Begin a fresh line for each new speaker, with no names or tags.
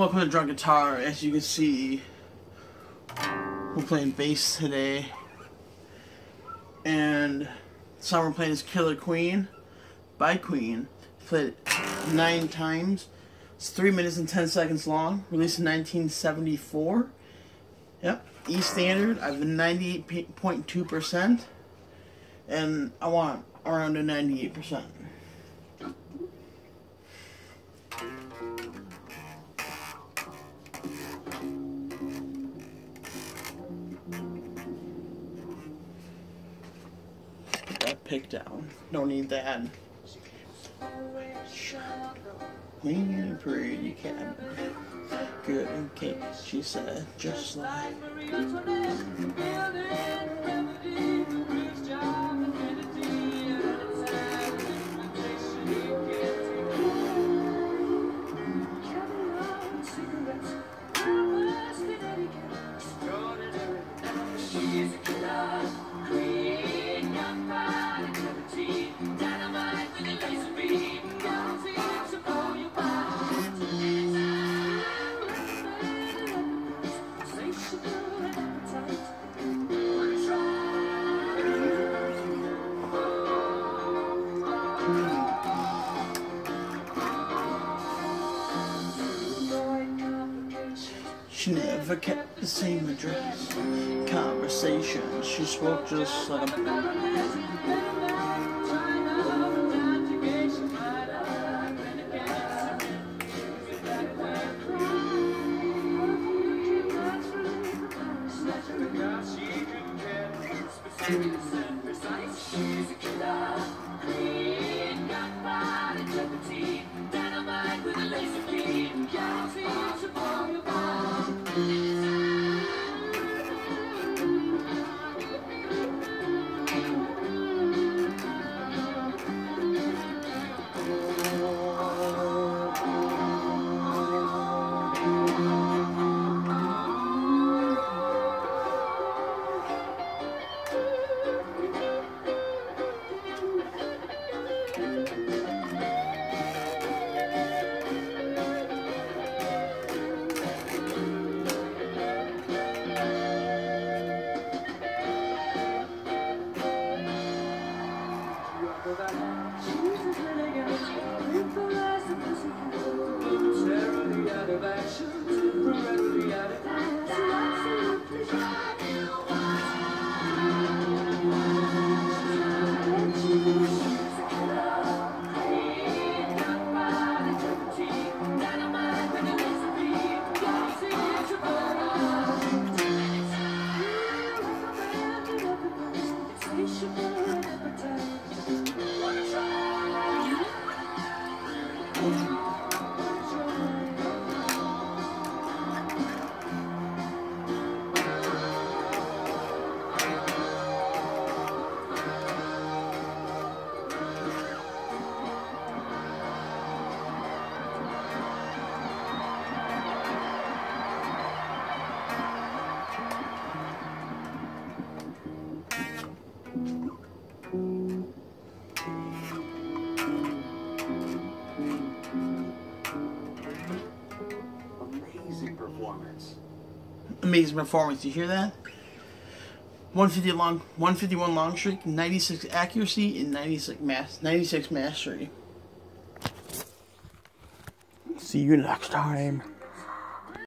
Welcome to Drunk Guitar. As you can see, we're playing bass today. And the song we're playing is Killer Queen by Queen. Played it nine times. It's 3 minutes and 10 seconds long. Released in 1974. Yep, E standard. I have a 98.2%. And I want around a 98%. Pick down. Don't need that. Clean and pretty cat. Good cake, she said, just like. She never kept the same address. Conversation, she spoke just like a. She's a
Amazing performance.
Amazing performance. You hear that? 150 long, 151 long streak, 96 accuracy, and 96 mass, 96 mastery. See you next time.